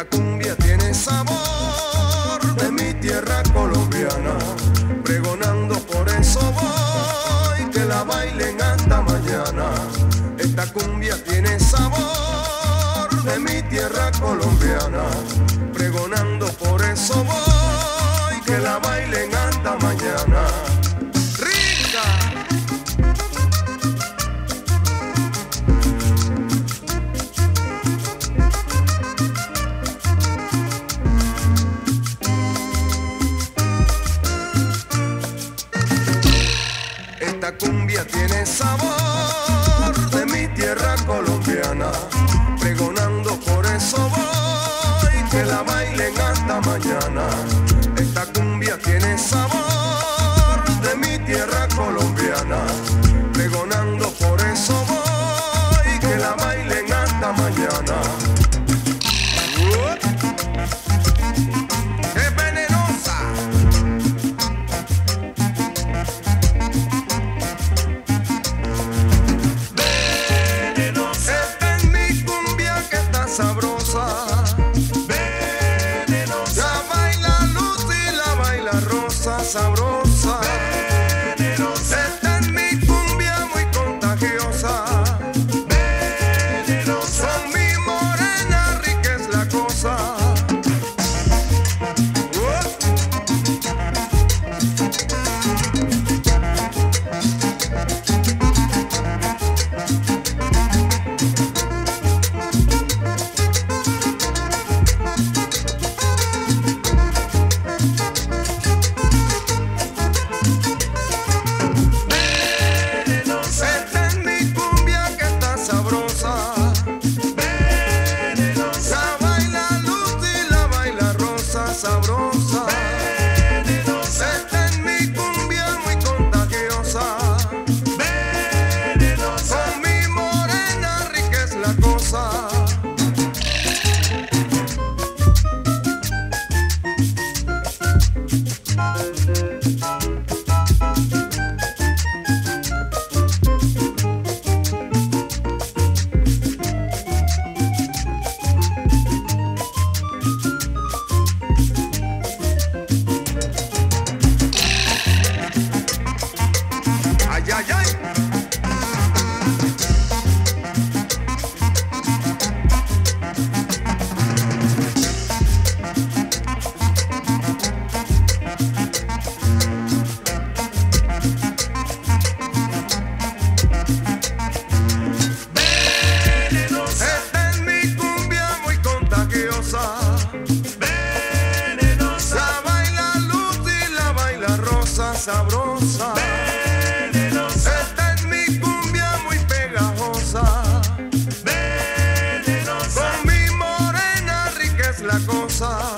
Esta cumbia tiene sabor de mi tierra colombiana, pregonando por eso voy que la bailen hasta mañana. Esta cumbia tiene sabor de mi tierra colombiana, pregonando por eso voy que la bailen hasta mañana. Tiene sabor de mi tierra colombiana, pregonando por eso voy que la bailen hasta mañana. Esta cumbia tiene sabor de mi tierra colombiana, pregonando por eso voy que la bailen hasta mañana. совру Ay, esta es mi tumbia muy contagiosa. Venedosa. La baila luz y la baila rosa sabrosa. sun.